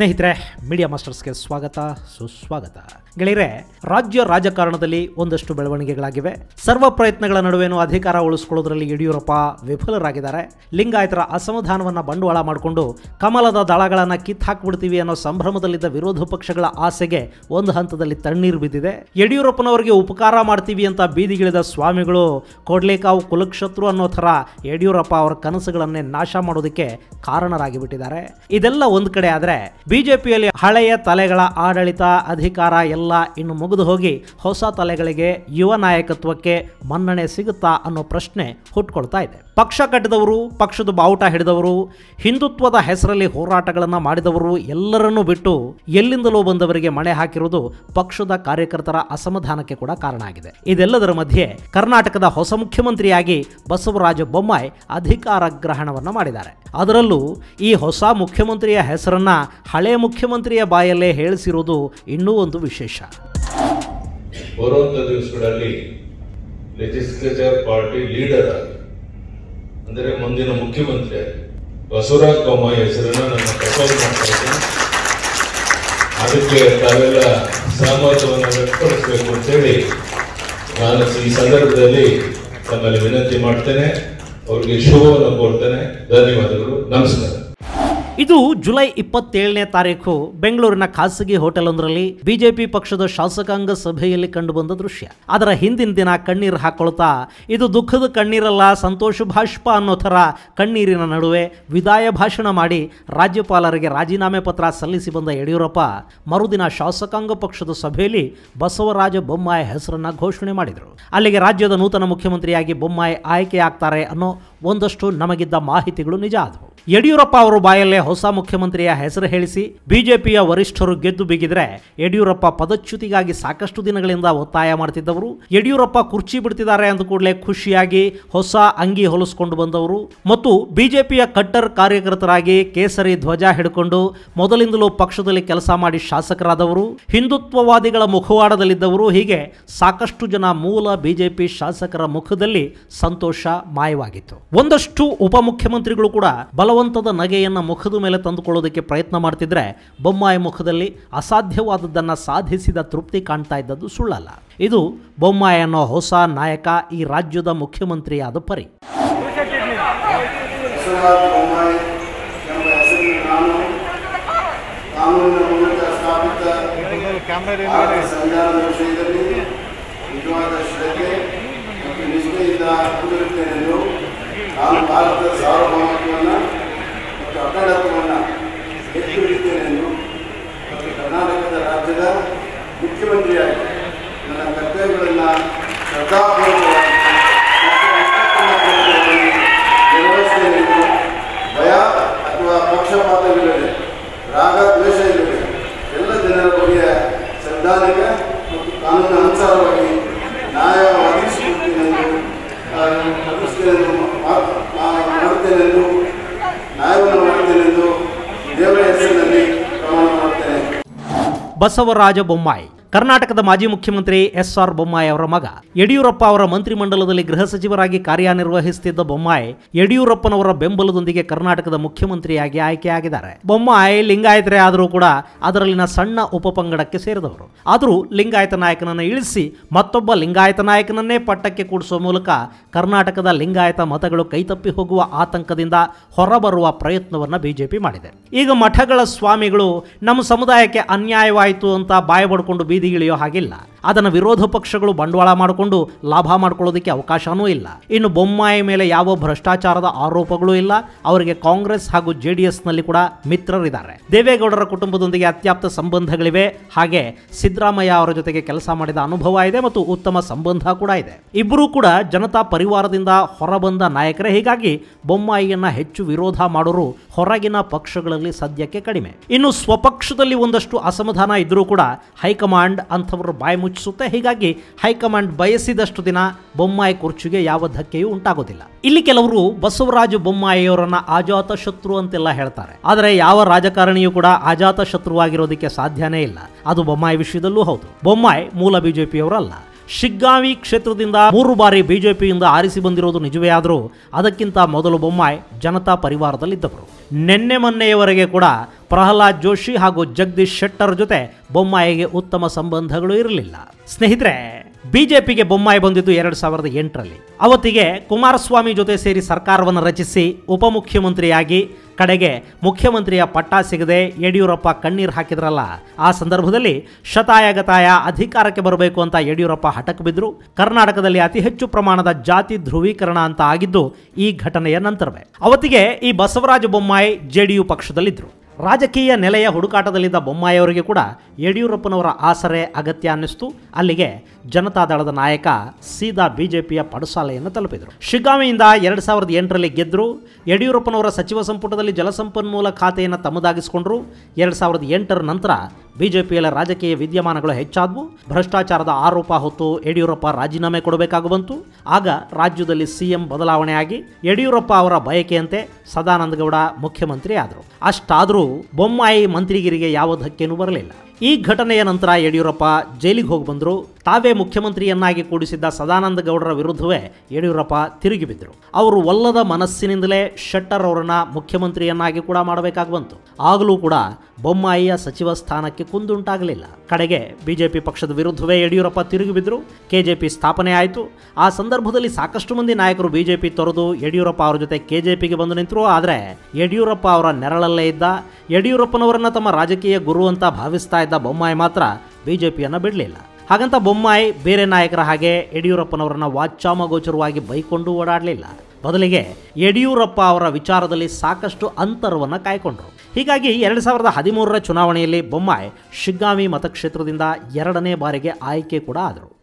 ಸ್ನೇಹಿತರೆ ಮೀಡಿಯಾ ಮಾಸ್ಟರ್ಸ್ಗೆ ಸ್ವಾಗತ, ಸುಸ್ವಾಗತ. ಗೆಳೆಯರೆ, ರಾಜ್ಯ ರಾಜಕಾರಣದಲ್ಲಿ ಒಂದಷ್ಟು ಬೆಳವಣಿಗೆಗಳಾಗಿವೆ. ಸರ್ವ ಪ್ರಯತ್ನಗಳ ನಡುವೆನೂ ಅಧಿಕಾರ ಉಳಿಸ್ಕೊಳ್ಳೋದ್ರಲ್ಲಿ ಯಡಿಯೂರಪ್ಪ ವಿಫಲರಾಗಿದ್ದಾರೆ. ಲಿಂಗಾಯತರ ಅಸಮಾಧಾನವನ್ನು ಬಂಡವಾಳ ಮಾಡಿಕೊಂಡು ಕಮಲದ ದಳಗಳನ್ನು ಕಿತ್ತು ಹಾಕ್ಬಿಡ್ತೀವಿ ಅನ್ನೋ ಸಂಭ್ರಮದಲ್ಲಿದ್ದ ವಿರೋಧ ಪಕ್ಷಗಳ ಆಸೆಗೆ ಒಂದು ಹಂತದಲ್ಲಿ ತಣ್ಣೀರು ಬಿದ್ದಿದೆ. ಯಡಿಯೂರಪ್ಪನವರಿಗೆ ಉಪಕಾರ ಮಾಡ್ತೀವಿ ಅಂತ ಬೀದಿಗಿಳಿದ ಸ್ವಾಮಿಗಳು, ಕೊಡ್ಲೇಕಾವು ಕುಲಕ್ಷತ್ರು ಅನ್ನೋ ಥರ ಯಡಿಯೂರಪ್ಪ ಅವರ ಕನಸುಗಳನ್ನೇ ನಾಶ ಮಾಡೋದಕ್ಕೆ ಕಾರಣರಾಗಿ ಬಿಟ್ಟಿದ್ದಾರೆ ಇದೆಲ್ಲ ಒಂದು ಕಡೆ ಆದರೆ ಬಿಜೆಪಿಯಲ್ಲಿ ಹಳೆಯ ತಲೆಗಳ ಆಡಳಿತ ಅಧಿಕಾರ ಎಲ್ಲ ಇನ್ನು ಮುಗಿದು ಹೋಗಿ ಹೊಸ ತಲೆಗಳಿಗೆ ಯುವ ನಾಯಕತ್ವಕ್ಕೆ ಮನ್ನಣೆ ಸಿಗುತ್ತಾ ಅನ್ನೋ ಪ್ರಶ್ನೆ ಹುಟ್ಕೊಳ್ತಾ ಇದೆ. ಪಕ್ಷ ಕಟ್ಟಿದವರು, ಪಕ್ಷದ ಬಾವುಟ ಹಿಡಿದವರು, ಹಿಂದುತ್ವದ ಹೆಸರಲ್ಲಿ ಹೋರಾಟಗಳನ್ನು ಮಾಡಿದವರು ಎಲ್ಲರನ್ನೂ ಬಿಟ್ಟು ಎಲ್ಲಿಂದಲೂ ಬಂದವರಿಗೆ ಮಣೆ ಹಾಕಿರುವುದು ಪಕ್ಷದ ಕಾರ್ಯಕರ್ತರ ಅಸಮಾಧಾನಕ್ಕೆ ಕೂಡ ಕಾರಣ ಆಗಿದೆ. ಇದೆಲ್ಲದರ ಮಧ್ಯೆ ಕರ್ನಾಟಕದ ಹೊಸ ಮುಖ್ಯಮಂತ್ರಿಯಾಗಿ ಬಸವರಾಜ ಬೊಮ್ಮಾಯಿ ಅಧಿಕಾರ ಗ್ರಹಣವನ್ನು ಮಾಡಿದ್ದಾರೆ. ಅದರಲ್ಲೂ ಈ ಹೊಸ ಮುಖ್ಯಮಂತ್ರಿಯ ಹೆಸರನ್ನ ಹಳೆ ಮುಖ್ಯಮಂತ್ರಿಯ ಬಾಯಲ್ಲೇ ಹೇಳಿಸಿರುವುದು ಇನ್ನೂ ಒಂದು ವಿಶೇಷ. ದಿವಸಗಳಲ್ಲಿ ಲೆಜಿಸ್ಲೇಚರ್ ಪಾರ್ಟಿ ಲೀಡರ್ ಆಗಿ, ಅಂದರೆ ಮುಂದಿನ ಮುಖ್ಯಮಂತ್ರಿ ಆಗಿ, ಬಸವರಾಜ ಬೊಮ್ಮಾಯಿ ಹೆಸರನ್ನ ನಾನು ಪ್ರಪೋಸ್ ಮಾಡ್ತಾ ಇದ್ದೇನೆ ಅದಕ್ಕೆ ತಾವೆಲ್ಲ ಸಹಮತವನ್ನು ವ್ಯಕ್ತಪಡಿಸಬೇಕು ಅಂತೇಳಿ ನಾನು ಈ ಸಂದರ್ಭದಲ್ಲಿ ತಮ್ಮಲ್ಲಿ ವಿನಂತಿ ಮಾಡ್ತೇನೆ. ಅವರಿಗೆ ಶುಭವನ್ನು ಕೋರ್ತೇನೆ ಧನ್ಯವಾದಗಳು. ನಮಸ್ಕಾರ. ಇದು ಜುಲೈ ಇಪ್ಪತ್ತೇಳನೇ ತಾರೀಕು ಬೆಂಗಳೂರಿನ ಖಾಸಗಿ ಹೋಟೆಲ್ ಒಂದರಲ್ಲಿ ಬಿಜೆಪಿ ಪಕ್ಷದ ಶಾಸಕಾಂಗ ಸಭೆಯಲ್ಲಿ ಕಂಡುಬಂದ ದೃಶ್ಯ. ಅದರ ಹಿಂದಿನ ದಿನ ಕಣ್ಣೀರು ಹಾಕೊಳ್ತಾ, ಇದು ದುಃಖದ ಕಣ್ಣೀರಲ್ಲ, ಸಂತೋಷ ಭಾಷ್ಪ ಅನ್ನೋ ಥರ ಕಣ್ಣೀರಿನ ನಡುವೆ ವಿದಾಯ ಭಾಷಣ ಮಾಡಿ ರಾಜ್ಯಪಾಲರಿಗೆ ರಾಜೀನಾಮೆ ಪತ್ರ ಸಲ್ಲಿಸಿ ಬಂದ ಯಡಿಯೂರಪ್ಪ, ಮರುದಿನ ಶಾಸಕಾಂಗ ಪಕ್ಷದ ಸಭೆಯಲ್ಲಿ ಬಸವರಾಜ ಬೊಮ್ಮಾಯಿ ಹೆಸರನ್ನ ಘೋಷಣೆ ಮಾಡಿದರು. ಅಲ್ಲಿಗೆ ರಾಜ್ಯದ ನೂತನ ಮುಖ್ಯಮಂತ್ರಿಯಾಗಿ ಬೊಮ್ಮಾಯಿ ಆಯ್ಕೆಯಾಗ್ತಾರೆ ಅನ್ನೋ ಒಂದಷ್ಟು ನಮಗಿದ್ದ ಮಾಹಿತಿಗಳು ನಿಜ ಆದವು. ಯಡಿಯೂರಪ್ಪ ಅವರು ಬಾಯಲ್ಲೇ ಹೊಸ ಮುಖ್ಯಮಂತ್ರಿಯ ಹೆಸರು ಹೇಳಿಸಿ, ಬಿಜೆಪಿಯ ವರಿಷ್ಠರು ಗೆದ್ದು ಬಿಗಿದ್ರೆ ಯಡಿಯೂರಪ್ಪ ಪದಚ್ಯುತಿಗಾಗಿ ಸಾಕಷ್ಟು ದಿನಗಳಿಂದ ಒತ್ತಾಯ ಮಾಡ್ತಿದ್ದವರು. ಯಡಿಯೂರಪ್ಪ ಕುರ್ಚಿ ಬಿಡ್ತಿದ್ದಾರೆ ಅಂದ ಕೂಡಲೇ ಖುಷಿಯಾಗಿ ಹೊಸ ಅಂಗಿ ಹೊಲಿಸ್ಕೊಂಡು ಬಂದವರು. ಮತ್ತು ಬಿಜೆಪಿಯ ಕಟ್ಟರ್ ಕಾರ್ಯಕರ್ತರಾಗಿ ಕೇಸರಿ ಧ್ವಜ ಹಿಡ್ಕೊಂಡು ಮೊದಲಿಂದಲೂ ಪಕ್ಷದಲ್ಲಿ ಕೆಲಸ ಮಾಡಿ ಶಾಸಕರಾದವರು. ಹಿಂದುತ್ವವಾದಿಗಳ ಮುಖವಾಡದಲ್ಲಿದ್ದವರು. ಹೀಗೆ ಸಾಕಷ್ಟು ಜನ ಮೂಲ ಬಿಜೆಪಿ ಶಾಸಕರ ಮುಖದಲ್ಲಿ ಸಂತೋಷ ಮಾಯವಾಗಿತ್ತು. ಒಂದಷ್ಟು ಉಪಮುಖ್ಯಮಂತ್ರಿಗಳು ಕೂಡ ಬಲವಂತದ ನಗೆಯನ್ನ ಮುಖದ ಮೇಲೆ ತಂದುಕೊಳ್ಳೋದಕ್ಕೆ ಪ್ರಯತ್ನ ಮಾಡ್ತಿದ್ರೆ ಬೊಮ್ಮಾಯಿ ಮುಖದಲ್ಲಿ ಅಸಾಧ್ಯವಾದದ್ದನ್ನು ಸಾಧಿಸಿದ ತೃಪ್ತಿ ಕಾಣ್ತಾ ಇದ್ದದ್ದು ಸುಳ್ಳಲ್ಲ. ಇದು ಬೊಮ್ಮಾಯಿ ಅನ್ನೋ ಹೊಸ ನಾಯಕ ಈ ರಾಜ್ಯದ ಮುಖ್ಯಮಂತ್ರಿಯಾದ ಪರಿ. ನಿಜವಾದ ಶ್ರದ್ಧೆ ಮತ್ತು ನಿಷ್ಠೆಯಿಂದ ನಾನು ಭಾರತದ ಸಾರ್ವಭೌಮತ್ವವನ್ನು ಮತ್ತು ಅಖಂಡತ್ವವನ್ನು ಎತ್ತಿ ಹಿಡಿತೇನೆಂದು ಮತ್ತು ಕರ್ನಾಟಕದ ರಾಜ್ಯದ ಮುಖ್ಯಮಂತ್ರಿಯಾಗಿ ನನ್ನ ಕರ್ತವ್ಯಗಳನ್ನು ಶ್ರದ್ಧಾಪೂರ್ವಕವಾಗಿ ಬಸವರಾಜ ಬೊಮ್ಮಾಯಿ ಕರ್ನಾಟಕದ ಮಾಜಿ ಮುಖ್ಯಮಂತ್ರಿ ಎಸ್ ಆರ್ ಬೊಮ್ಮಾಯಿ ಅವರ ಮಗ. ಯಡಿಯೂರಪ್ಪ ಅವರ ಮಂತ್ರಿಮಂಡಲದಲ್ಲಿ ಗೃಹ ಸಚಿವರಾಗಿ ಕಾರ್ಯನಿರ್ವಹಿಸುತ್ತಿದ್ದ ಬೊಮ್ಮಾಯಿ ಯಡಿಯೂರಪ್ಪನವರ ಬೆಂಬಲದೊಂದಿಗೆ ಕರ್ನಾಟಕದ ಮುಖ್ಯಮಂತ್ರಿಯಾಗಿ ಆಯ್ಕೆಯಾಗಿದ್ದಾರೆ. ಬೊಮ್ಮಾಯಿ ಲಿಂಗಾಯತರೇ ಆದರೂ ಕೂಡ ಅದರಲ್ಲಿನ ಸಣ್ಣ ಉಪಪಂಗಡಕ್ಕೆ ಸೇರಿದವರು. ಆದರೂ ಲಿಂಗಾಯತ ನಾಯಕನನ್ನು ಇಳಿಸಿ ಮತ್ತೊಬ್ಬ ಲಿಂಗಾಯತ ನಾಯಕನನ್ನೇ ಪಟ್ಟಕ್ಕೆ ಕೂಡಿಸುವ ಮೂಲಕ ಕರ್ನಾಟಕದ ಲಿಂಗಾಯತ ಮತಗಳು ಕೈತಪ್ಪಿ ಹೋಗುವ ಆತಂಕದಿಂದ ಹೊರಬರುವ ಪ್ರಯತ್ನವನ್ನು ಬಿಜೆಪಿ ಮಾಡಿದೆ. ಈಗ ಮಠಗಳ ಸ್ವಾಮಿಗಳು ನಮ್ಮ ಸಮುದಾಯಕ್ಕೆ ಅನ್ಯಾಯವಾಯಿತು ಅಂತ ಬಾಯ ಬಡ್ಕೊಂಡು ಬೀದಿಗಿಳಿಯೋ ಹಾಗಿಲ್ಲ. ಅದನ್ನು ವಿರೋಧ ಪಕ್ಷಗಳು ಬಂಡವಾಳ ಮಾಡಿಕೊಂಡು ಲಾಭ ಮಾಡ್ಕೊಳ್ಳೋದಕ್ಕೆ ಅವಕಾಶವೂ ಇಲ್ಲ. ಇನ್ನು ಬೊಮ್ಮಾಯಿ ಮೇಲೆ ಯಾವ ಭ್ರಷ್ಟಾಚಾರದ ಆರೋಪಗಳೂ ಇಲ್ಲ. ಅವರಿಗೆ ಕಾಂಗ್ರೆಸ್ ಹಾಗೂ ಜೆ ಡಿ ಎಸ್ನಲ್ಲಿ ಕೂಡ ಮಿತ್ರರಿದ್ದಾರೆ. ದೇವೇಗೌಡರ ಕುಟುಂಬದೊಂದಿಗೆ ಅತ್ಯಾಪ್ತ ಸಂಬಂಧಗಳಿವೆ. ಹಾಗೆ ಸಿದ್ದರಾಮಯ್ಯ ಅವರ ಜೊತೆಗೆ ಕೆಲಸ ಮಾಡಿದ ಅನುಭವ ಇದೆ ಮತ್ತು ಉತ್ತಮ ಸಂಬಂಧ ಕೂಡ ಇದೆ. ಇಬ್ಬರೂ ಕೂಡ ಜನತಾ ಪರಿವಾರದಿಂದ ಹೊರಬಂದ ನಾಯಕರೇ. ಹೀಗಾಗಿ ಬೊಮ್ಮಾಯಿಯನ್ನ ಹೆಚ್ಚು ವಿರೋಧ ಮಾಡೋರು ಹೊರಗಿನ ಪಕ್ಷಗಳಲ್ಲಿ ಸದ್ಯಕ್ಕೆ ಕಡಿಮೆ. ಇನ್ನು ಸ್ವಪಕ್ಷದಲ್ಲಿ ಒಂದಷ್ಟು ಅಸಮಾಧಾನ ಇದ್ರೂ ಕೂಡ ಹೈಕಮಾಂಡ್ ಅಂಥವರು ಬಾಯಿ ಮುಚ್ಚಿಸುತ್ತೆ ಹೀಗಾಗಿ ಹೈಕಮಾಂಡ್ ಬಯಸಿದಷ್ಟು ದಿನ ಬೊಮ್ಮಾಯಿ ಕುರ್ಚಿಗೆ ಯಾವ ಧಕ್ಕೆಯೂ ಉಂಟಾಗೋದಿಲ್ಲ. ಇಲ್ಲಿ ಕೆಲವರು ಬಸವರಾಜು ಬೊಮ್ಮಾಯಿಯವರನ್ನ ಆಜಾತ ಶತ್ರು ಅಂತೆಲ್ಲ ಹೇಳ್ತಾರೆ. ಆದರೆ ಯಾವ ರಾಜಕಾರಣಿಯೂ ಕೂಡ ಆಜಾತ ಶತ್ರುವಾಗಿರೋದಕ್ಕೆ ಸಾಧ್ಯನೇ ಇಲ್ಲ. ಅದು ಬೊಮ್ಮಾಯಿ ವಿಷಯದಲ್ಲೂ ಹೌದು. ಬೊಮ್ಮಾಯಿ ಮೂಲ ಬಿಜೆಪಿಯವರಲ್ಲ. ಶಿಗ್ಗಾವಿ ಕ್ಷೇತ್ರದಿಂದ ಮೂರು ಬಾರಿ ಬಿಜೆಪಿಯಿಂದ ಆರಿಸಿ ಬಂದಿರೋದು ನಿಜವೇ ಆದರೂ ಅದಕ್ಕಿಂತ ಮೊದಲು ಬೊಮ್ಮಾಯಿ ಜನತಾ ಪರಿವಾರದಲ್ಲಿದ್ದವರು. ನಿನ್ನೆ ಮೊನ್ನೆಯವರೆಗೆ ಕೂಡ ಪ್ರಹ್ಲಾದ್ ಜೋಶಿ ಹಾಗೂ ಜಗದೀಶ್ ಶೆಟ್ಟರ್ ಜೊತೆ ಬೊಮ್ಮಾಯಿಗೆ ಉತ್ತಮ ಸಂಬಂಧಗಳು ಇರಲಿಲ್ಲ. ಸ್ನೇಹಿತರೆ ಬಿಜೆಪಿಗೆ ಬೊಮ್ಮಾಯಿ ಬಂದಿದ್ದು ಎರಡು ಸಾವಿರದ ಎಂಟರಲ್ಲಿ. ಅವತ್ತಿಗೆ ಕುಮಾರಸ್ವಾಮಿ ಜೊತೆ ಸೇರಿ ಸರ್ಕಾರವನ್ನು ರಚಿಸಿ ಉಪಮುಖ್ಯಮಂತ್ರಿಯಾಗಿ ಕಡೆಗೆ ಮುಖ್ಯಮಂತ್ರಿಯ ಪಟ್ಟ ಸಿಗದೆ ಯಡಿಯೂರಪ್ಪ ಕಣ್ಣೀರು ಹಾಕಿದ್ರಲ್ಲ. ಆ ಸಂದರ್ಭದಲ್ಲಿ ಶತಾಯಗತಾಯ ಅಧಿಕಾರಕ್ಕೆ ಬರಬೇಕು ಅಂತ ಯಡಿಯೂರಪ್ಪ ಹಠಕ್ಕೆ ಬಿದ್ದರು ಕರ್ನಾಟಕದಲ್ಲಿ ಅತಿ ಹೆಚ್ಚು ಪ್ರಮಾಣದ ಜಾತಿ ಧ್ರುವೀಕರಣ ಅಂತ ಆಗಿದ್ದು ಈ ಘಟನೆಯ ನಂತರವೇ. ಅವತ್ತಿಗೆ ಈ ಬಸವರಾಜ ಬೊಮ್ಮಾಯಿ ಜೆಡಿಯು ಪಕ್ಷದಲ್ಲಿದ್ದರು ರಾಜಕೀಯ ನೆಲೆಯ ಹುಡುಕಾಟದಲ್ಲಿದ್ದ ಬೊಮ್ಮಾಯಿಯವರಿಗೆ ಕೂಡ ಯಡಿಯೂರಪ್ಪನವರ ಆಸರೆ ಅಗತ್ಯ ಅನ್ನಿಸ್ತು. ಅಲ್ಲಿಗೆ ಜನತಾದಳದ ನಾಯಕ ಸೀದಾ ಬಿಜೆಪಿಯ ಪಡಸಾಲೆಯನ್ನು ತಲುಪಿದರು. ಶಿಗ್ಗಾಮಿಯಿಂದ ಎರಡು ಸಾವಿರದ ಎಂಟರಲ್ಲಿ ಗೆದ್ದರು ಯಡಿಯೂರಪ್ಪನವರ ಸಚಿವ ಸಂಪುಟದಲ್ಲಿ ಜಲಸಂಪನ್ಮೂಲ ಖಾತೆಯನ್ನು ತಮ್ಮದಾಗಿಸಿಕೊಂಡರು. ಎರಡು ಸಾವಿರದ ಎಂಟರ ನಂತರ ಬಿಜೆಪಿಯಲ್ಲಿ ರಾಜಕೀಯ ವಿದ್ಯಮಾನಗಳು ಹೆಚ್ಚಾದವು. ಭ್ರಷ್ಟಾಚಾರದ ಆರೋಪ ಹೊತ್ತು ಯಡಿಯೂರಪ್ಪ ರಾಜೀನಾಮೆ ಕೊಡಬೇಕಾಗಿ ಬಂತು ಆಗ ರಾಜ್ಯದಲ್ಲಿ ಸಿಎಂ ಬದಲಾವಣೆಯಾಗಿ ಯಡಿಯೂರಪ್ಪ ಅವರ ಬಯಕೆಯಂತೆ ಸದಾನಂದ ಗೌಡ ಮುಖ್ಯಮಂತ್ರಿ ಆದರು ಅಷ್ಟಾದರೂ ಬೊಮ್ಮಾಯಿ ಮಂತ್ರಿಗಿರಿಗೆ ಯಾವ ಧಕ್ಕೆನೂ ಬರಲಿಲ್ಲ. ಈ ಘಟನೆಯ ನಂತರ ಯಡಿಯೂರಪ್ಪ ಜೈಲಿಗೆ ಹೋಗಿ ಬಂದರು. ತಾವೇ ಮುಖ್ಯಮಂತ್ರಿಯನ್ನಾಗಿ ಕೂಡಿಸಿದ್ದ ಸದಾನಂದ ಗೌಡರ ವಿರುದ್ಧವೇ ಯಡಿಯೂರಪ್ಪ ತಿರುಗಿ ಬಿದ್ದರು. ಅವರು ಒಲ್ಲದ ಮನಸ್ಸಿನಿಂದಲೇ ಶೆಟ್ಟರ್ ಅವರನ್ನ ಮುಖ್ಯಮಂತ್ರಿಯನ್ನಾಗಿ ಕೂಡ ಮಾಡಬೇಕಾಗಿ ಬಂತು. ಆಗಲೂ ಕೂಡ ಬೊಮ್ಮಾಯಿಯ ಸಚಿವ ಸ್ಥಾನಕ್ಕೆ ಕುಂದುಂಟಾಗಲಿಲ್ಲ. ಕಡೆಗೆ ಬಿಜೆಪಿ ಪಕ್ಷದ ವಿರುದ್ಧವೇ ಯಡಿಯೂರಪ್ಪ ತಿರುಗಿ ಬಿದ್ದರು. ಕೆಜೆಪಿ ಸ್ಥಾಪನೆ ಆಯಿತು. ಆ ಸಂದರ್ಭದಲ್ಲಿ ಸಾಕಷ್ಟು ಮಂದಿ ನಾಯಕರು ಬಿಜೆಪಿ ತೊರೆದು ಯಡಿಯೂರಪ್ಪ ಅವರ ಜೊತೆ ಕೆಜೆಪಿಗೆ ಬಂದು ನಿಂತರು. ಆದರೆ ಯಡಿಯೂರಪ್ಪ ಅವರ ನೆರಳಲ್ಲೇ ಇದ್ದ, ಯಡಿಯೂರಪ್ಪನವರನ್ನ ತಮ್ಮ ರಾಜಕೀಯ ಗುರು ಅಂತ ಭಾವಿಸ್ತಾ ಇದ್ದ ಬೊಮ್ಮಾಯಿ ಮಾತ್ರ ಬಿಜೆಪಿಯನ್ನು ಬಿಡಲಿಲ್ಲ. ಹಾಗಂತ ಬೊಮ್ಮಾಯಿ ಬೇರೆ ನಾಯಕರ ಹಾಗೆ ಯಡಿಯೂರಪ್ಪನವರನ್ನ ವಾಚಾಮಗೋಚರವಾಗಿ ಬೈಕೊಂಡು ಓಡಾಡಲಿಲ್ಲ. ಬದಲಿಗೆ ಯಡಿಯೂರಪ್ಪ ಅವರ ವಿಚಾರದಲ್ಲಿ ಸಾಕಷ್ಟು ಅಂತರವನ್ನು ಕಾಯ್ಕೊಂಡ್ರು. ಹೀಗಾಗಿ ಎರಡು ಸಾವಿರದ ಹದಿಮೂರರ ಚುನಾವಣೆಯಲ್ಲಿ ಬೊಮ್ಮಾಯಿ ಶಿಗ್ಗಾವಿ ಮತಕ್ಷೇತ್ರದಿಂದ ಎರಡನೇ ಬಾರಿಗೆ ಆಯ್ಕೆ ಕೂಡ ಆದರು.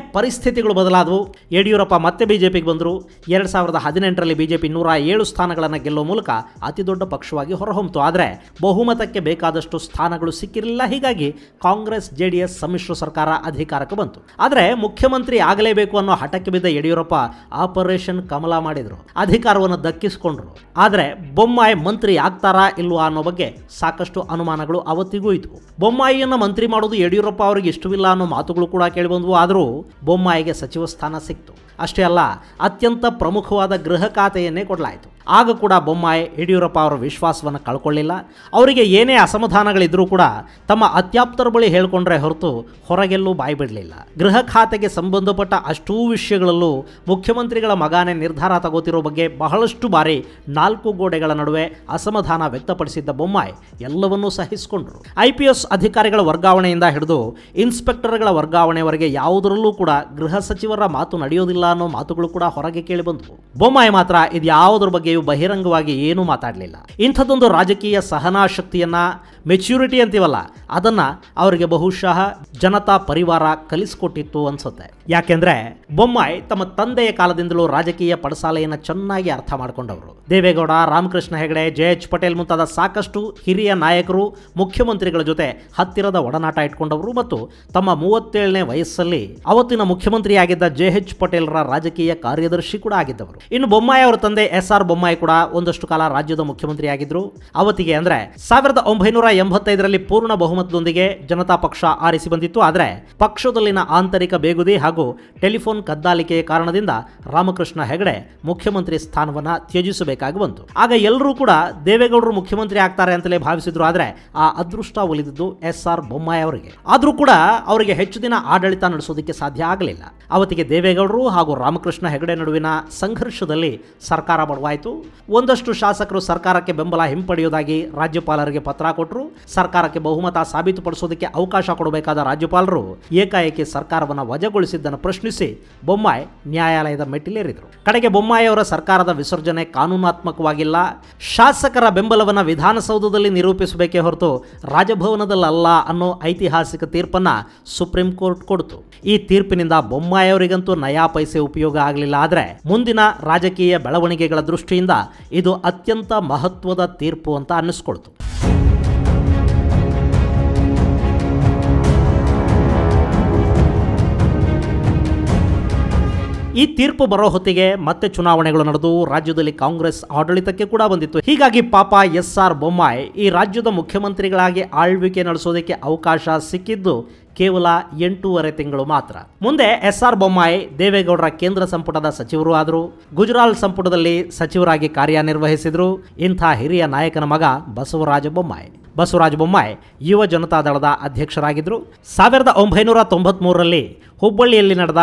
ಪರಿಸ್ಥಿತಿಗಳು ಬದಲಾದವು. ಯಡಿಯೂರಪ್ಪ ಮತ್ತೆ ಬಿಜೆಪಿಗೆ ಬಂದರು. ಎರಡು ಸಾವಿರದ ಹದಿನೆಂಟರಲ್ಲಿ ಬಿಜೆಪಿ ನೂರ ಏಳು ಸ್ಥಾನಗಳನ್ನು ಗೆಲ್ಲುವ ಮೂಲಕ ಅತಿದೊಡ್ಡ ಪಕ್ಷವಾಗಿ ಹೊರಹೊಮ್ಮಿತು ಆದರೆ ಬಹುಮತಕ್ಕೆ ಬೇಕಾದಷ್ಟು ಸ್ಥಾನಗಳು ಸಿಕ್ಕಿರಲಿಲ್ಲ. ಹೀಗಾಗಿ ಕಾಂಗ್ರೆಸ್, ಜೆಡಿಎಸ್ ಸಮ್ಮಿಶ್ರ ಸರ್ಕಾರ ಅಧಿಕಾರಕ್ಕೆ ಬಂತು. ಆದರೆ ಮುಖ್ಯಮಂತ್ರಿ ಆಗಲೇಬೇಕು ಅನ್ನೋ ಹಠಕ್ಕೆ ಬಿದ್ದ ಯಡಿಯೂರಪ್ಪ ಆಪರೇಷನ್ ಕಮಲ ಮಾಡಿದರು. ಅಧಿಕಾರವನ್ನು ದಕ್ಕಿಸಿಕೊಂಡ್ರು. ಆದರೆ ಬೊಮ್ಮಾಯಿ ಮಂತ್ರಿ ಆಗ್ತಾರಾ ಇಲ್ವಾ ಅನ್ನೋ ಬಗ್ಗೆ ಸಾಕಷ್ಟು ಅನುಮಾನಗಳು ಅವತ್ತಿಗೂ ಇದ್ವು. ಬೊಮ್ಮಾಯಿಯನ್ನು ಮಂತ್ರಿ ಮಾಡೋದು ಯಡಿಯೂರಪ್ಪ ಅವರಿಗೆ ಇಷ್ಟವಿಲ್ಲ ಅನ್ನೋ ಮಾತುಗಳು ಕೂಡ ಕೇಳಿಬಂದವು ಆದರೂ ಬೊಮ್ಮಾಯಿಗೆ ಸಚಿವ ಸ್ಥಾನ ಸಿಕ್ತು. ಅಷ್ಟೇ ಅಲ್ಲ ಅತ್ಯಂತ ಪ್ರಮುಖವಾದ ಗೃಹ ಖಾತೆಯನ್ನೇ ಕೊಡಲಾಯಿತು. ಆಗ ಕೂಡ ಬೊಮ್ಮಾಯಿ ಯಡಿಯೂರಪ್ಪ ಅವರ ವಿಶ್ವಾಸವನ್ನು ಕಳ್ಕೊಳ್ಳಿಲ್ಲ. ಅವರಿಗೆ ಏನೇ ಅಸಮಾಧಾನಗಳಿದ್ರೂ ಕೂಡ ತಮ್ಮ ಅತ್ಯಾಪ್ತರ ಬಳಿ ಹೇಳ್ಕೊಂಡ್ರೆ ಹೊರತು ಹೊರಗೆಲ್ಲೂ ಬಾಯಿ ಬಿಡಲಿಲ್ಲ. ಗೃಹ ಖಾತೆಗೆ ಸಂಬಂಧಪಟ್ಟ ಅಷ್ಟೂ ವಿಷಯಗಳಲ್ಲೂ ಮುಖ್ಯಮಂತ್ರಿಗಳ ಮಗಾನೇ ನಿರ್ಧಾರ ತಗೋತಿರೋ ಬಗ್ಗೆ ಬಹಳಷ್ಟು ಬಾರಿ ನಾಲ್ಕು ಗೋಡೆಗಳ ನಡುವೆ ಅಸಮಾಧಾನ ವ್ಯಕ್ತಪಡಿಸಿದ್ದ ಬೊಮ್ಮಾಯಿ ಎಲ್ಲವನ್ನೂ ಸಹಿಸಿಕೊಂಡರು. ಐ ಅಧಿಕಾರಿಗಳ ವರ್ಗಾವಣೆಯಿಂದ ಹಿಡಿದು ಇನ್ಸ್ಪೆಕ್ಟರ್ಗಳ ವರ್ಗಾವಣೆವರೆಗೆ ಯಾವುದರಲ್ಲೂ ಕೂಡ ಗೃಹ ಸಚಿವರ ಮಾತು ನಡೆಯೋದಿಲ್ಲ ಅನ್ನೋ ಮಾತುಗಳು ಕೂಡ ಹೊರಗೆ ಕೇಳಿಬಂದವು ಬೊಮ್ಮಾಯಿ ಮಾತ್ರ ಇದ್ಯಾವುದ್ರ ಬಹಿರಂಗವಾಗಿ ಏನೂ ಮಾತಾಡಲಿಲ್ಲ. ಇಂಥದ್ದೊಂದು ರಾಜಕೀಯ ಸಹನಾ ಶಕ್ತಿಯನ್ನ ಮೆಚ್ಯೂರಿಟಿ ಅಂತೀವಲ್ಲ, ಅದನ್ನ ಅವರಿಗೆ ಬಹುಶಃ ಜನತಾ ಪರಿವಾರ ಕಲಿಸ್ಕೊಟ್ಟಿತ್ತು ಅನ್ಸುತ್ತೆ. ಯಾಕೆಂದ್ರೆ ಬೊಮ್ಮಾಯಿ ತಮ್ಮ ತಂದೆಯ ಕಾಲದಿಂದಲೂ ರಾಜಕೀಯ ಪಡಸಾಲೆಯನ್ನು ಚೆನ್ನಾಗಿ ಅರ್ಥ ಮಾಡಿಕೊಂಡವರು. ದೇವೇಗೌಡ, ರಾಮಕೃಷ್ಣ ಹೆಗಡೆ, ಜೆ ಎಚ್ ಪಟೇಲ್ ಮುಂತಾದ ಸಾಕಷ್ಟು ಹಿರಿಯ ನಾಯಕರು, ಮುಖ್ಯಮಂತ್ರಿಗಳ ಜೊತೆ ಹತ್ತಿರದ ಒಡನಾಟ ಇಟ್ಕೊಂಡವರು ಮತ್ತು ತಮ್ಮ ಮೂವತ್ತೇಳನೇ ವಯಸ್ಸಲ್ಲಿ ಅವತ್ತಿನ ಮುಖ್ಯಮಂತ್ರಿಯಾಗಿದ್ದ ಜೆ ಎಚ್ ಪಟೇಲ್ರ ರಾಜಕೀಯ ಕಾರ್ಯದರ್ಶಿ ಕೂಡ ಆಗಿದ್ದವರು. ಇನ್ನು ಬೊಮ್ಮಾಯಿ ಅವರ ತಂದೆ ಎಸ್ ಆರ್ ಬೊಮ್ಮಾಯಿ ಕೂಡ ಒಂದಷ್ಟು ಕಾಲ ರಾಜ್ಯದ ಮುಖ್ಯಮಂತ್ರಿಯಾಗಿದ್ದರು ಅವತ್ತಿಗೆ ಅಂದ್ರೆ ಸಾವಿರದ ಒಂಬೈನೂರ ಎಂಬತ್ತೈದರಲ್ಲಿ ಪೂರ್ಣ ಬಹುಮತದೊಂದಿಗೆ ಜನತಾ ಪಕ್ಷ ಆರಿಸಿ ಬಂದಿತ್ತು. ಆದರೆ ಪಕ್ಷದಲ್ಲಿನ ಆಂತರಿಕ ಬೇಗುದಿ ಟೆಲಿಫೋನ್ ಕದ್ದಾಲಿಕೆಯ ಕಾರಣದಿಂದ ರಾಮಕೃಷ್ಣ ಹೆಗಡೆ ಮುಖ್ಯಮಂತ್ರಿ ಸ್ಥಾನವನ್ನ ತ್ಯಜಿಸಬೇಕಾಗಿ ಬಂತು. ಆಗ ಎಲ್ಲರೂ ಕೂಡ ದೇವೇಗೌಡರು ಮುಖ್ಯಮಂತ್ರಿ ಆಗ್ತಾರೆ ಅಂತಲೇ ಭಾವಿಸಿದ್ರು. ಆದರೆ ಆ ಅದೃಷ್ಟ ಒಲಿದಿದ್ದು ಎಸ್ ಆರ್ ಬೊಮ್ಮಾಯಿ ಅವರಿಗೆ. ಆದರೂ ಕೂಡ ಅವರಿಗೆ ಹೆಚ್ಚು ದಿನ ಆಡಳಿತ ನಡೆಸೋದಕ್ಕೆ ಸಾಧ್ಯ ಆಗಲಿಲ್ಲ. ಅವತ್ತಿಗೆ ದೇವೇಗೌಡರು ಹಾಗೂ ರಾಮಕೃಷ್ಣ ಹೆಗಡೆ ನಡುವಿನ ಸಂಘರ್ಷದಲ್ಲಿ ಸರ್ಕಾರ ಬಡವಾಯಿತು. ಒಂದಷ್ಟು ಶಾಸಕರು ಸರ್ಕಾರಕ್ಕೆ ಬೆಂಬಲ ಹಿಂಪಡೆಯುವುದಾಗಿ ರಾಜ್ಯಪಾಲರಿಗೆ ಪತ್ರ ಕೊಟ್ಟರು ಸರ್ಕಾರಕ್ಕೆ ಬಹುಮತ ಸಾಬೀತುಪಡಿಸೋದಕ್ಕೆ ಅವಕಾಶ ಕೊಡಬೇಕಾದ ರಾಜ್ಯಪಾಲರು ಏಕಾಏಕಿ ಸರ್ಕಾರವನ್ನು ವಜಾಗೊಳಿಸಿದ್ದನ್ನು ಪ್ರಶ್ನಿಸಿ ಬೊಮ್ಮಾಯಿ ನ್ಯಾಯಾಲಯದ ಮೆಟ್ಟಿಲೇರಿದರು. ಕಡೆಗೆ ಬೊಮ್ಮಾಯಿ ಅವರ ಸರ್ಕಾರದ ವಿಸರ್ಜನೆ ಕಾನೂನಾತ್ಮಕವಾಗಿಲ್ಲ. ಶಾಸಕರ ಬೆಂಬಲವನ್ನು ವಿಧಾನಸೌಧದಲ್ಲಿ ನಿರೂಪಿಸಬೇಕೇ ಹೊರತು ರಾಜಭವನದಲ್ಲಲ್ಲ ಅನ್ನೋ ಐತಿಹಾಸಿಕ ತೀರ್ಪನ್ನ ಸುಪ್ರೀಂ ಕೋರ್ಟ್ ಕೊಡ್ತು. ಈ ತೀರ್ಪಿನಿಂದ ಬೊಮ್ಮಾಯಿ ಅವರಿಗಂತೂ ನಯಾ ಪೈಸೆ ಉಪಯೋಗ ಆಗಲಿಲ್ಲ. ಆದರೆ ಮುಂದಿನ ರಾಜಕೀಯ ಬೆಳವಣಿಗೆಗಳ ದೃಷ್ಟಿಯಿಂದ ಇದು ಅತ್ಯಂತ ಮಹತ್ವದ ತೀರ್ಪು ಅಂತ ಅನ್ನಿಸ್ಕೊಳ್ತು. ಈ ತೀರ್ಪು ಬರೋ ಹೊತ್ತಿಗೆ ಮತ್ತೆ ಚುನಾವಣೆಗಳು ನಡೆದು ರಾಜ್ಯದಲ್ಲಿ ಕಾಂಗ್ರೆಸ್ ಆಡಳಿತಕ್ಕೆ ಕೂಡ ಬಂದಿತ್ತು. ಹೀಗಾಗಿ ಪಾಪ ಎಸ್ ಆರ್ ಬೊಮ್ಮಾಯಿ ಈ ರಾಜ್ಯದ ಮುಖ್ಯಮಂತ್ರಿಗಳಾಗಿ ಆಳ್ವಿಕೆ ನಡೆಸೋದಕ್ಕೆ ಅವಕಾಶ ಸಿಕ್ಕಿದ್ದು ಕೇವಲ ಎಂಟೂವರೆ ತಿಂಗಳು ಮಾತ್ರ. ಮುಂದೆ ಎಸ್ ಆರ್ ಬೊಮ್ಮಾಯಿ ದೇವೇಗೌಡರ ಕೇಂದ್ರ ಸಂಪುಟದ ಸಚಿವರು ಆದರು, ಗುಜರಾಲ್ ಸಂಪುಟದಲ್ಲಿ ಸಚಿವರಾಗಿ ಕಾರ್ಯನಿರ್ವಹಿಸಿದ್ರು, ಇಂಥ ಹಿರಿಯ ನಾಯಕನ ಮಗ ಬಸವರಾಜ ಬೊಮ್ಮಾಯಿ. ಬಸವರಾಜ ಬೊಮ್ಮಾಯಿ ಯುವ ಜನತಾದಳದ ಅಧ್ಯಕ್ಷರಾಗಿದ್ದರು ಸಾವಿರದ ಒಂಬೈನೂರ ತೊಂಬತ್ಮೂರರಲ್ಲಿ ಹುಬ್ಬಳ್ಳಿಯಲ್ಲಿ ನಡೆದ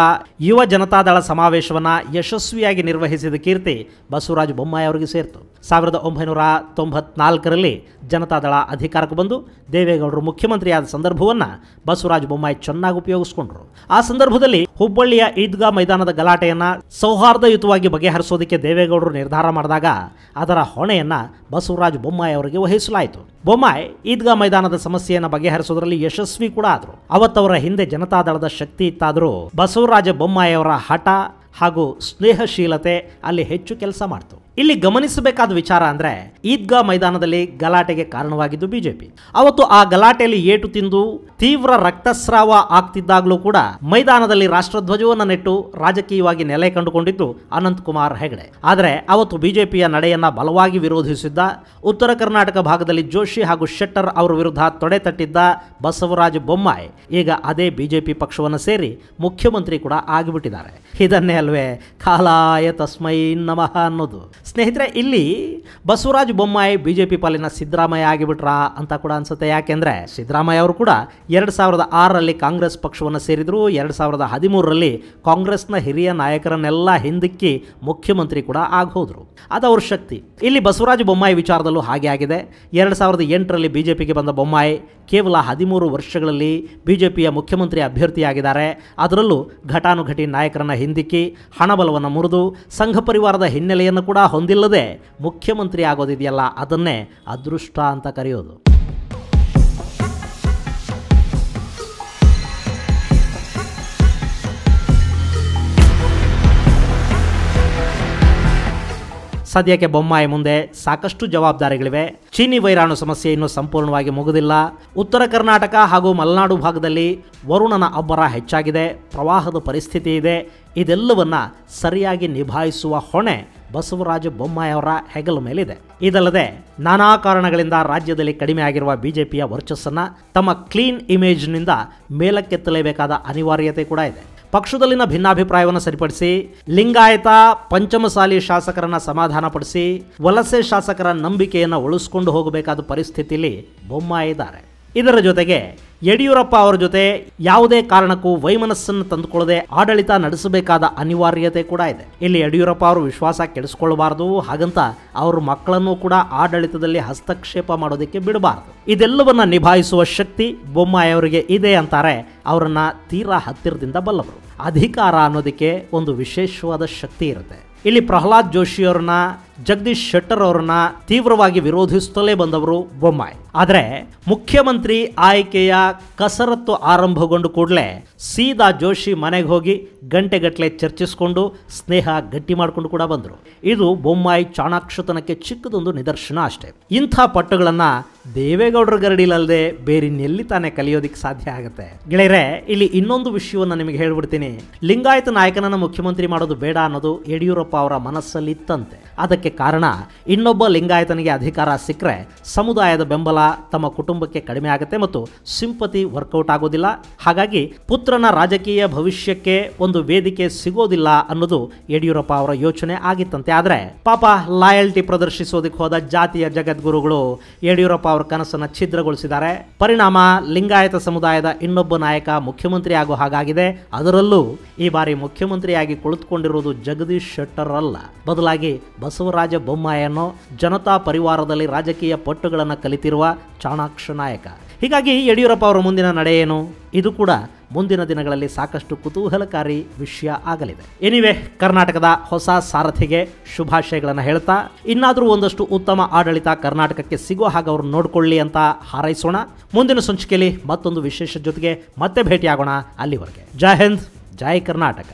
ಯುವ ಜನತಾದಳ ಸಮಾವೇಶವನ್ನು ಯಶಸ್ವಿಯಾಗಿ ನಿರ್ವಹಿಸಿದ ಕೀರ್ತಿ ಬಸವರಾಜ ಬೊಮ್ಮಾಯಿ ಅವರಿಗೆ ಸೇರಿತು. ಸಾವಿರದ ಒಂಬೈನೂರ ತೊಂಬತ್ನಾಲ್ಕರಲ್ಲಿ ಜನತಾದಳ ಅಧಿಕಾರಕ್ಕೆ ಬಂದು ದೇವೇಗೌಡರು ಮುಖ್ಯಮಂತ್ರಿಯಾದ ಸಂದರ್ಭವನ್ನು ಬಸವರಾಜ ಬೊಮ್ಮಾಯಿ ಚೆನ್ನಾಗಿ ಉಪಯೋಗಿಸಿಕೊಂಡ್ರು. ಆ ಸಂದರ್ಭದಲ್ಲಿ ಹುಬ್ಬಳ್ಳಿಯ ಈದ್ಗಾ ಮೈದಾನದ ಗಲಾಟೆಯನ್ನು ಸೌಹಾರ್ದಯುತವಾಗಿ ಬಗೆಹರಿಸೋದಕ್ಕೆ ದೇವೇಗೌಡರು ನಿರ್ಧಾರ ಮಾಡಿದಾಗ ಅದರ ಹೊಣೆಯನ್ನು ಬಸವರಾಜ ಬೊಮ್ಮಾಯಿ ಅವರಿಗೆ ವಹಿಸಲಾಯಿತು. ಬೊಮ್ಮಾಯಿ ಈದ್ಗಾ ಮೈದಾನದ ಸಮಸ್ಯೆಯನ್ನು ಬಗೆಹರಿಸೋದರಲ್ಲಿ ಯಶಸ್ವಿ ಕೂಡ ಆದರು. ಅವತ್ತವರ ಹಿಂದೆ ಜನತಾದಳದ ಶಕ್ತಿ ಇತ್ತಾದರೂ ಬಸವರಾಜ ಬೊಮ್ಮಾಯಿ ಅವರ ಹಠ ಹಾಗೂ ಸ್ನೇಹಶೀಲತೆ ಅಲ್ಲಿ ಹೆಚ್ಚು ಕೆಲಸ ಮಾಡ್ತು. ಇಲ್ಲಿ ಗಮನಿಸಬೇಕಾದ ವಿಚಾರ ಅಂದ್ರೆ ಈದ್ಗಾ ಮೈದಾನದಲ್ಲಿ ಗಲಾಟೆಗೆ ಕಾರಣವಾಗಿದ್ದು ಬಿಜೆಪಿ. ಅವತ್ತು ಆ ಗಲಾಟೆಯಲ್ಲಿ ಏಟು ತಿಂದು ತೀವ್ರ ರಕ್ತಸ್ರಾವ ಆಗ್ತಿದ್ದಾಗಲೂ ಕೂಡ ಮೈದಾನದಲ್ಲಿ ರಾಷ್ಟ್ರಧ್ವಜವನ್ನು ನೆಟ್ಟು ರಾಜಕೀಯವಾಗಿ ನೆಲೆ ಕಂಡುಕೊಂಡಿದ್ದು ಅನಂತ್ ಕುಮಾರ್ ಹೆಗಡೆ. ಆದರೆ ಅವತ್ತು ಬಿಜೆಪಿಯ ನಡೆಯನ್ನ ಬಲವಾಗಿ ವಿರೋಧಿಸಿದ್ದ ಉತ್ತರ ಕರ್ನಾಟಕ ಭಾಗದಲ್ಲಿ ಜೋಶಿ ಹಾಗೂ ಶೆಟ್ಟರ್ ಅವರ ವಿರುದ್ಧ ತೊಡೆ ತಟ್ಟಿದ್ದ ಬಸವರಾಜ ಬೊಮ್ಮಾಯಿ ಈಗ ಅದೇ ಬಿಜೆಪಿ ಪಕ್ಷವನ್ನು ಸೇರಿ ಮುಖ್ಯಮಂತ್ರಿ ಕೂಡ ಆಗಿಬಿಟ್ಟಿದ್ದಾರೆ. ಇದನ್ನೇ ಅಲ್ವೇ ಕಾಲಾಯ ತಸ್ಮೈ ನಮಃ ಅನ್ನೋದು. ಸ್ನೇಹಿತರೆ, ಇಲ್ಲಿ Basavaraj Bommai B J P ಪಾಲಿನ ಸಿದ್ದರಾಮಯ್ಯ ಆಗಿಬಿಟ್ರಾ ಅಂತ ಕೂಡ ಅನ್ಸುತ್ತೆ. ಯಾಕೆಂದರೆ ಸಿದ್ದರಾಮಯ್ಯ ಅವರು ಕೂಡ ಎರಡು ಸಾವಿರದ ಆರರಲ್ಲಿ ಕಾಂಗ್ರೆಸ್ ಪಕ್ಷವನ್ನು ಸೇರಿದರು, ಎರಡು ಸಾವಿರದ ಹದಿಮೂರರಲ್ಲಿ ಕಾಂಗ್ರೆಸ್ನ ಹಿರಿಯ ನಾಯಕರನ್ನೆಲ್ಲ ಹಿಂದಿಕ್ಕಿ ಮುಖ್ಯಮಂತ್ರಿ ಕೂಡ ಆಗೋದ್ರು ಅದು ಅವ್ರ ಶಕ್ತಿ. ಇಲ್ಲಿ ಬಸವರಾಜ ಬೊಮ್ಮಾಯಿ ವಿಚಾರದಲ್ಲೂ ಹಾಗೆ ಆಗಿದೆ. ಎರಡು ಸಾವಿರದ ಎಂಟರಲ್ಲಿ ಬಿಜೆಪಿಗೆ ಬಂದ ಬೊಮ್ಮಾಯಿ ಕೇವಲ ಹದಿಮೂರು ವರ್ಷಗಳಲ್ಲಿ ಬಿ ಜೆ ಪಿಯ ಮುಖ್ಯಮಂತ್ರಿ ಅಭ್ಯರ್ಥಿಯಾಗಿದ್ದಾರೆ. ಅದರಲ್ಲೂ ಘಟಾನುಘಟಿ ನಾಯಕರನ್ನ ಹಿಂದಿಕ್ಕಿ ಹಣಬಲವನ್ನು ಮುರಿದು, ಸಂಘ ಪರಿವಾರದ ಹಿನ್ನೆಲೆಯನ್ನು ಕೂಡ ಹೊಂದಿಲ್ಲದೆ ಮುಖ್ಯಮಂತ್ರಿ ಆಗೋದಿದೆಯಲ್ಲ ಅದನ್ನೇ ಅದೃಷ್ಟ ಅಂತ ಕರೆಯೋದು. ಸದ್ಯಕ್ಕೆ ಬೊಮ್ಮಾಯಿ ಮುಂದೆ ಸಾಕಷ್ಟು ಜವಾಬ್ದಾರಿಗಳಿವೆ. ಚೀನಿ ವೈರಾಣು ಸಮಸ್ಯೆ ಇನ್ನೂ ಸಂಪೂರ್ಣವಾಗಿ ಮುಗಿದಿಲ್ಲ. ಉತ್ತರ ಕರ್ನಾಟಕ ಹಾಗೂ ಮಲೆನಾಡು ಭಾಗದಲ್ಲಿ ವರುಣನ ಅಬ್ಬರ ಹೆಚ್ಚಾಗಿದೆ. ಪ್ರವಾಹದ ಪರಿಸ್ಥಿತಿ ಇದೆ. ಇದೆಲ್ಲವನ್ನ ಸರಿಯಾಗಿ ನಿಭಾಯಿಸುವ ಹೊಣೆ ಬಸವರಾಜ ಬೊಮ್ಮಾಯಿ ಅವರ ಹೆಗಲ ಮೇಲಿದೆ. ಇದಲ್ಲದೆ ನಾನಾ ಕಾರಣಗಳಿಂದ ರಾಜ್ಯದಲ್ಲಿ ಕಡಿಮೆ ಆಗಿರುವ ಬಿಜೆಪಿಯ ವರ್ಚಸ್ಸನ್ನು ತಮ್ಮ ಕ್ಲೀನ್ ಇಮೇಜ್ನಿಂದ ಮೇಲಕ್ಕೆತ್ತಲೇಬೇಕಾದ ಅನಿವಾರ್ಯತೆ ಕೂಡ ಇದೆ. ಪಕ್ಷದಲ್ಲಿನ ಭಿನ್ನಾಭಿಪ್ರಾಯವನ್ನು ಸರಿಪಡಿಸಿ, ಲಿಂಗಾಯತ ಪಂಚಮಸಾಲಿ ಶಾಸಕರನ್ನ ಸಮಾಧಾನಪಡಿಸಿ, ವಲಸೆ ಶಾಸಕರ ನಂಬಿಕೆಯನ್ನು ಉಳಿಸ್ಕೊಂಡು ಹೋಗಬೇಕಾದ ಪರಿಸ್ಥಿತಿಯಲ್ಲಿ ಬೊಮ್ಮಾಯಿ ಇದ್ದಾರೆ ಇದರ ಜೊತೆಗೆ ಯಡಿಯೂರಪ್ಪ ಅವರ ಜೊತೆ ಯಾವುದೇ ಕಾರಣಕ್ಕೂ ವೈಮನಸ್ಸನ್ನು ತಂದುಕೊಳ್ಳದೆ ಆಡಳಿತ ನಡೆಸಬೇಕಾದ ಅನಿವಾರ್ಯತೆ ಕೂಡ ಇದೆ. ಇಲ್ಲಿ ಯಡಿಯೂರಪ್ಪ ಅವರು ವಿಶ್ವಾಸ ಕೆಡಿಸ್ಕೊಳ್ಬಾರ್ದು ಹಾಗಂತ ಅವ್ರ ಮಕ್ಕಳನ್ನು ಕೂಡ ಆಡಳಿತದಲ್ಲಿ ಹಸ್ತಕ್ಷೇಪ ಮಾಡೋದಕ್ಕೆ ಬಿಡಬಾರ್ದು. ಇದೆಲ್ಲವನ್ನ ನಿಭಾಯಿಸುವ ಶಕ್ತಿ ಬೊಮ್ಮಾಯಿ ಅವರಿಗೆ ಇದೆ ಅಂತಾರೆ ಅವರನ್ನ ತೀರಾ ಹತ್ತಿರದಿಂದ ಬಲ್ಲವರು. ಅಧಿಕಾರ ಅನ್ನೋದಕ್ಕೆ ಒಂದು ವಿಶೇಷವಾದ ಶಕ್ತಿ ಇರುತ್ತೆ. ಇಲ್ಲಿ ಪ್ರಹ್ಲಾದ್ ಜೋಶಿ ಅವ್ರನ್ನ ಜಗದೀಶ್ ಶೆಟ್ಟರ್ ಅವರನ್ನ ತೀವ್ರವಾಗಿ ವಿರೋಧಿಸುತ್ತಲೇ ಬಂದವರು ಬೊಮ್ಮಾಯಿ. ಆದರೆ ಮುಖ್ಯಮಂತ್ರಿ ಆಯ್ಕೆಯ ಕಸರತ್ತು ಆರಂಭಗೊಂಡು ಕೂಡಲೇ ಸೀದಾ ಜೋಶಿ ಮನೆಗೆ ಹೋಗಿ ಗಂಟೆಗಟ್ಟಲೆ ಚರ್ಚಿಸಿಕೊಂಡು ಸ್ನೇಹ ಗಟ್ಟಿ ಮಾಡಿಕೊಂಡು ಕೂಡ ಬಂದರು. ಇದು ಬೊಮ್ಮಾಯಿ ಚಾಣಾಕ್ಷತನಕ್ಕೆ ಚಿಕ್ಕದೊಂದು ನಿದರ್ಶನ ಅಷ್ಟೇ. ಇಂಥ ಪಟ್ಟುಗಳನ್ನು ದೇವೇಗೌಡರ ಗರಡಿಲಲ್ಲದೆ ಬೇರಿನೆಲ್ಲಿ ತಾನೇ ಕಲಿಯೋದಿಕ್ಕೆ ಸಾಧ್ಯ ಆಗುತ್ತೆ? ಗೆಳೆಯರೆ, ಇಲ್ಲಿ ಇನ್ನೊಂದು ವಿಷಯವನ್ನು ನಿಮಗೆ ಹೇಳ್ಬಿಡ್ತೀನಿ. ಲಿಂಗಾಯತ ನಾಯಕನನ್ನು ಮುಖ್ಯಮಂತ್ರಿ ಮಾಡೋದು ಬೇಡ ಅನ್ನೋದು ಯಡಿಯೂರಪ್ಪ ಅವರ ಮನಸ್ಸಲ್ಲಿ ಇತ್ತಂತೆ ಅದಕ್ಕೆ ಕಾರಣ ಇನ್ನೊಬ್ಬ ಲಿಂಗಾಯತನಿಗೆ ಅಧಿಕಾರ ಸಿಕ್ಕರೆ ಸಮುದಾಯದ ಬೆಂಬಲ ತಮ್ಮ ಕುಟುಂಬಕ್ಕೆ ಕಡಿಮೆ ಆಗುತ್ತೆ ಮತ್ತು ಸಿಂಪತಿ ವರ್ಕೌಟ್ ಆಗೋದಿಲ್ಲ. ಹಾಗಾಗಿ ಪುತ್ರನ ರಾಜಕೀಯ ಭವಿಷ್ಯಕ್ಕೆ ಒಂದು ವೇದಿಕೆ ಸಿಗೋದಿಲ್ಲ ಅನ್ನೋದು ಯಡಿಯೂರಪ್ಪ ಅವರ ಯೋಚನೆ ಆಗಿತ್ತಂತೆ. ಆದರೆ ಪಾಪ ಲಾಯಲ್ಟಿ ಪ್ರದರ್ಶಿಸೋದಕ್ಕೆ ಹೋದ ಜಾತಿಯ ಜಗದ್ಗುರುಗಳು ಯಡಿಯೂರಪ್ಪ ಅವರ ಕನಸನ್ನು ಛಿದ್ರಗೊಳಿಸಿದ್ದಾರೆ. ಪರಿಣಾಮ ಲಿಂಗಾಯತ ಸಮುದಾಯದ ಇನ್ನೊಬ್ಬ ನಾಯಕ, ಮುಖ್ಯಮಂತ್ರಿ ಆಗೋ ಹಾಗಾಗಿದೆ. ಅದರಲ್ಲೂ ಈ ಬಾರಿ ಮುಖ್ಯಮಂತ್ರಿಯಾಗಿ ಕುಳಿತುಕೊಂಡಿರುವುದು ಜಗದೀಶ್ ಶೆಟ್ಟರ್ ಅಲ್ಲ. ಬದಲಾಗಿ ಬಸವರಾಜ ಬೊಮ್ಮಾಯನೋ ಜನತಾ ಪರಿವಾರದಲ್ಲಿ ರಾಜಕೀಯ ಪಟ್ಟುಗಳನ್ನು ಕಲಿತಿರುವ ಚಾಣಾಕ್ಷ ನಾಯಕ. ಹೀಗಾಗಿ ಯಡಿಯೂರಪ್ಪ ಅವರ ಮುಂದಿನ ನಡೆ ಏನು? ಇದು ಕೂಡ ಮುಂದಿನ ದಿನಗಳಲ್ಲಿ ಸಾಕಷ್ಟು ಕುತೂಹಲಕಾರಿ ವಿಷಯ ಆಗಲಿದೆ. ಎನಿವೆ ಕರ್ನಾಟಕದ ಹೊಸ ಸಾರಥಿಗೆ ಶುಭಾಶಯಗಳನ್ನು ಹೇಳ್ತಾ, ಇನ್ನಾದರೂ ಒಂದಷ್ಟು ಉತ್ತಮ ಆಡಳಿತ ಕರ್ನಾಟಕಕ್ಕೆ ಸಿಗೋ ಹಾಗೆ ಅವರು ನೋಡಿಕೊಳ್ಳಿ ಅಂತ ಹಾರೈಸೋಣ. ಮುಂದಿನ ಸಂಚಿಕೆಯಲ್ಲಿ ಮತ್ತೊಂದು ವಿಶೇಷ ಜೊತೆಗೆ ಮತ್ತೆ ಭೇಟಿಯಾಗೋಣ ಅಲ್ಲಿವರೆಗೆ. ಜೈ ಹಿಂದ್, ಜೈ ಕರ್ನಾಟಕ.